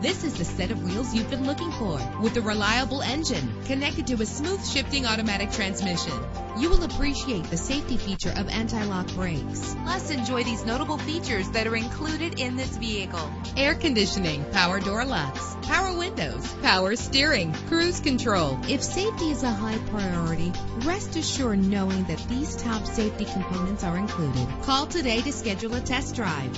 This is the set of wheels you've been looking for with a reliable engine connected to a smooth shifting automatic transmission. You will appreciate the safety feature of anti-lock brakes. Plus, enjoy these notable features that are included in this vehicle. Air conditioning, power door locks, power windows, power steering, cruise control. If safety is a high priority, rest assured knowing that these top safety components are included. Call today to schedule a test drive.